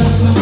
já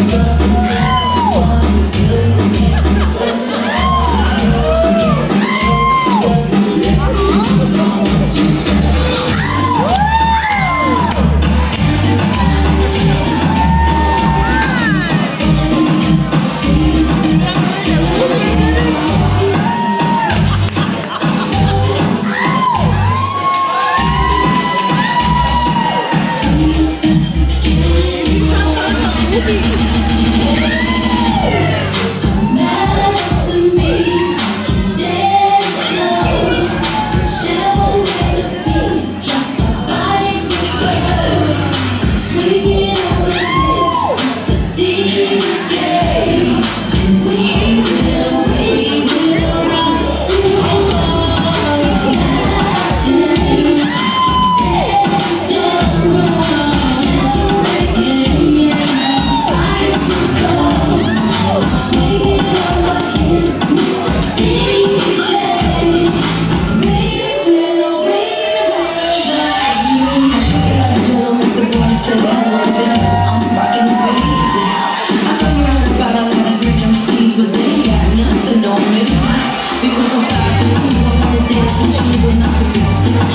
buenos y